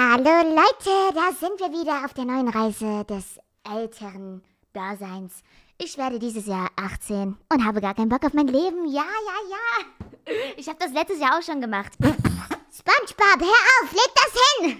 Hallo Leute, da sind wir wieder auf der neuen Reise des älteren Daseins. Ich werde dieses Jahr 18 und habe gar keinen Bock auf mein Leben. Ja, ja, ja. Ich habe das letztes Jahr auch schon gemacht. SpongeBob, hör auf, leg!